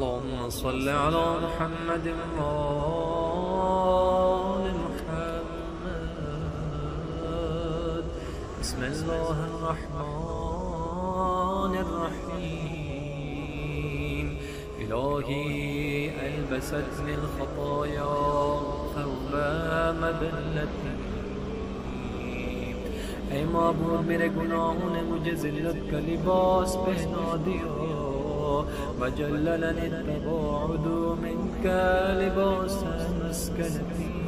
اللهم صل على محمد وآل محمد. بسم الله الرحمن الرحيم. إلهي ألبستني الخطايا ثوب مذلتي اے معبود میرے گناہوں نے مجھے ذلت کا لباس پہنا دیا مجللا التباعد منك لباس مسكنتي.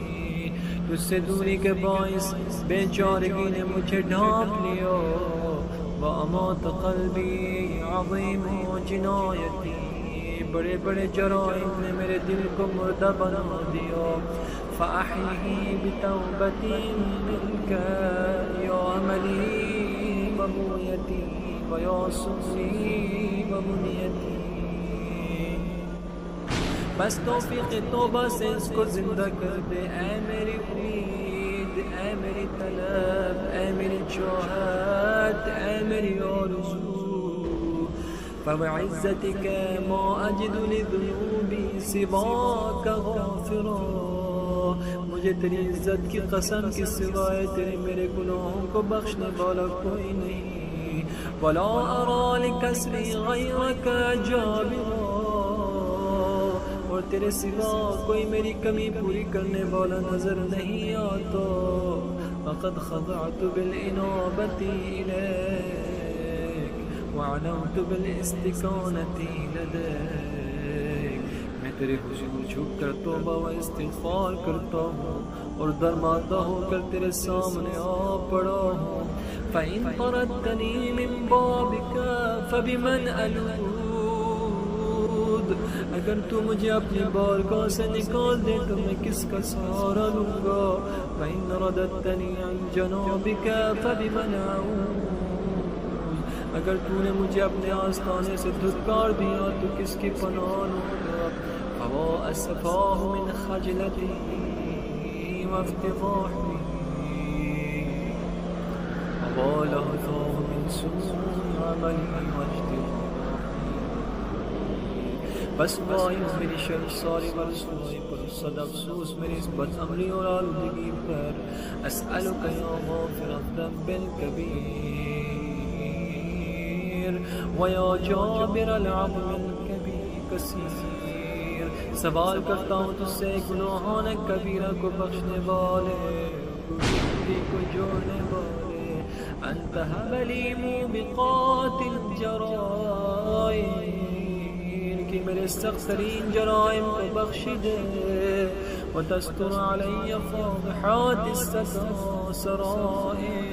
دوست دوری که باعث شاركين چارگین مجھے وأمات قلبي عظيم جنايتي. قلبی عظیم و جنایتی بڑے بڑے جرائم نے میرے دل کو مردہ بنا دیا. فأحیه بتوبتی منک یا عملی و مویتی و یا سنی. ومنيتي بس توفیق توبہ سے اس کو زندہ کر دے۔ اے میری امید، اے میری طلب، اے میری چاہت اے میری آرزو فبعزتك ما أجد لذنوبي سواك غافرا مجھے تیری عزت کی قسم کی سوائے تیرے میرے گناہوں کو بخشنے والا کوئی نہیں۔ ولا ارى لكسري غيرك جابرا. اور تیرے سوا کوئی میری کمی پوری کرنے والا نظر نہیں آتا. فقد خضعت بالانابه اليك وعنوت بالاستكانه لديك. میں تیرے حضور جھک کر توبہ و استغفار کرتا ہوں اور درماتا ہو کر تیرے سامنے آ پڑا ہوں. فَإِن طَرَدْتَنِي مِن بَابِكَ فَبِمَنْ أَلُودُ اگر تو مجھے اپنی بارگاہ سے نکال دے تو میں کس کا سہارا لوں گا؟ فَإِن رَدَدْتَنِي عَن جَنَابِكَ فَبِمَنْ أَعُودُ اگر تو نے مجھے اپنے آستانے سے دھتکار دیا تو کس کی پناہ لوں گا؟ فوا اسفاہ من خجلتی وافتضاحی ووا لہذاہ من سوء عملی واجتراحی بس وائی میری شرش ساری برسوائی پر صد افسوس، میری اس بد عملی اور آلودگی پر. اسألک یا غافر الذنب الكبیر ویا جابر العظم الكبیر سوال کرتا ہوں تجھ سے گناہان کبیرہ کو بخشنے والے گناہی کو جوڑنے والے. أنتهى مليم بقات الجرائم. كما للسخسرين جرائم وبخشده وتستر علي فاضحات السرائر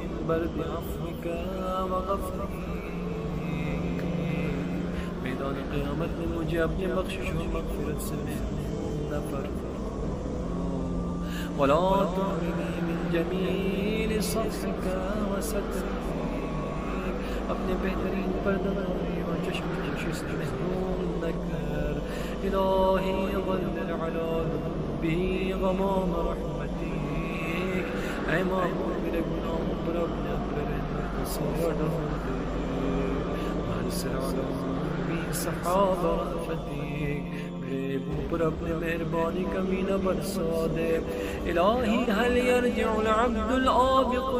من برد عفوك وغفرك میدان قیامت میں مجھے اپنے بخشش و مغفرت سے نفر. ولا تحرمني من جمیل صفك و سترك اپنے بہترین پردگاری و چشم چشست محروم نکر. الہی غلل علا ذنبی غمام رحمتك اے مامور میرے گناہ پر اپنے اندر انتصار رحمتك وانصر على میرے پر اپنے مہربانی کمی نہ برسا دے۔ الہی هل العبد العابق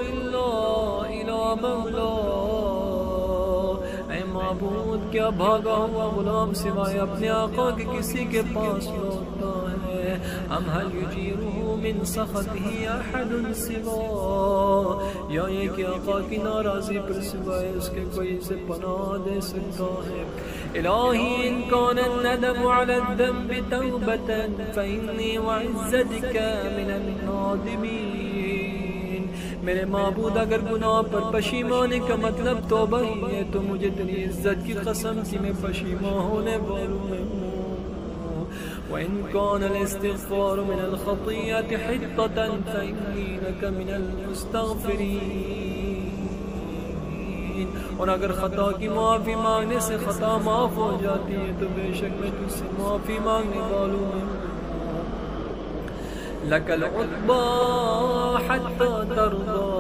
اے معبود، کیا بھاگا ہوا غلام سوائے اپنے آقا کے کسی کے پاس لوٹتا ام هل يجيره من سخطه احد سوا یا یہ کہ آقا کی ناراضی پر سوائے اس کے کوئی سے پناہ دے سکتا ہے۔ الہی ان کان الندم على الذنب توبة فإني وعزتك من النادمين میرے معبود، اگر گناہ پر پشیمانی کا مطلب توبہ ہی ہے، تو مجھے تیری عزت کی قسم کی میں پشیمان ہونے والوں میں ہوں۔ وإن كان الاستغفار من الخطيئة حطة فإني لك من المستغفرين. اور اگر خطا کی معافی مانگنے سے خطا معاف ہو جاتی ہے تو بے شک میں تجھ سے معافی مانگنے والوں میں لَكَ الْعُطْبَى حَتَّى تَرْضَى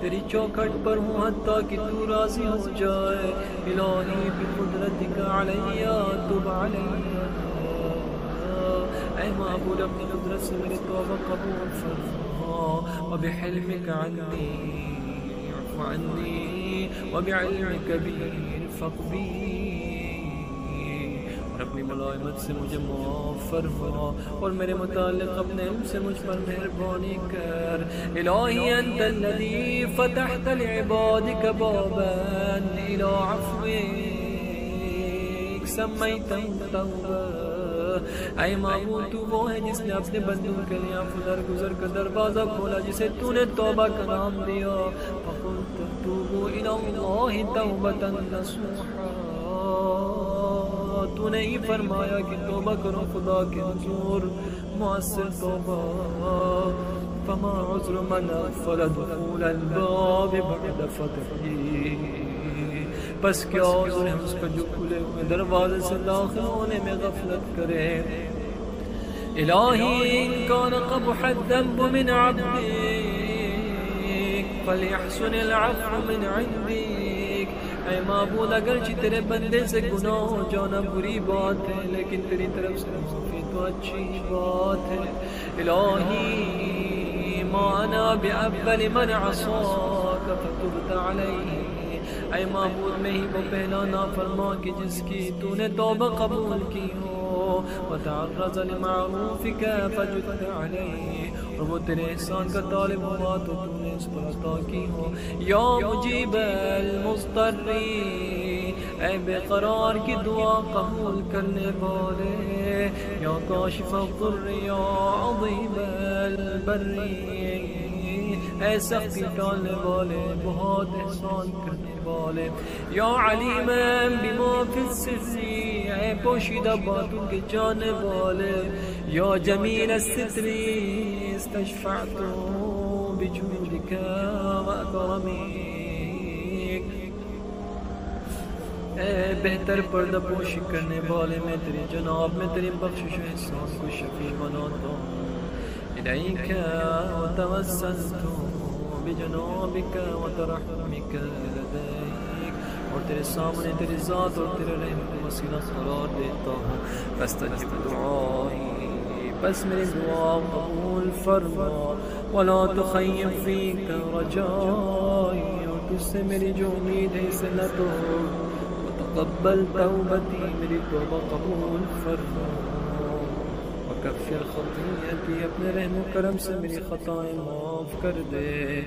تیری چوکھٹ پر ہوں حتیٰ کہ تو راضی ہو جائے۔ الٰہی بِقُدْرَتِكَ عَلَيَّا تُبْ عَلَيَّا أهما أبو لقن برسولك وبقبول فرضها وبحلمك عني عفو عني وبعلمك به ارفق بي اپنی ملائمت سے مجھے معاف فرما اور میرے متعلق اپنے ام سے مجھ پر مہربانی کر الہی أنت الذی فتحت لعبادك بابا. إلى عفوك سمیت توبہ اے معبود تو وہ ہے جس نے اپنے بندوں کے لیے فدر گزر کا دروازہ کھولا، جسے تو نے توبہ کا نام دیا۔ فقلت توبو الى اللہ توبتا نصوحا۔ تو نے ہی فرمایا کہ توبہ کرو خدا کے حضور، مؤثر توبہ۔ فما عذر من اغفل دخول الباب بعد فتحی بس کیا عذر ہے اس کا جو کھلے ہوئے دروازے سے داخل ہونے میں غفلت کرے۔ الہی ان کان قبح الذنب من عبدك فليحسن العفو من عندك اے معبود، اگرچہ تیرے بندے سے گناہ ہو جانا بری بات ہے، لیکن تیری طرف سے معافی تو اچھی بات ہے۔ الہی مانا بأول من عصاك فتبت علیہ اے معبود، میں ہی وہ پہلا نافرما کہ جس کی تو نے توبہ قبول کی ہو. وتعرض لمعروفك فجدت عليه اور وہ تیرے احسان کا طالب ہوا تو تو نے اس پر عطا کی ہو. یا مجیب المضطری اے بے قرار کی دعا قبول کرنے والے. یا کاشف الضر یا عظیم البری اے سختی ٹالنے والے بہت احسان کرنے والے۔ یا علیم بما فی السری اے پوشیدہ باتوں کے جانے والے۔ یا جمیل الستری استشفعت بجودك وأكرمك اے بہتر پردہ پوشی کرنے والے میں تیری جناب میں تیری بخشش و احسان کو شفیع بناتا ہوں۔ إليك وتوسلت بجنابك وترحمك لديك. اور تیرے سامنے تیری ذات اور تیرے قرار دیتا فاستجب دعائی بس میری دعا قبول فرما. ولا تخیم فیک رجائی اور تجھ سے میری وتقبل توبتی میری توبہ قبول فرما. وکفر خطیئتی اپنے رحم و کرم سے میری خطائیں معاف کر دے۔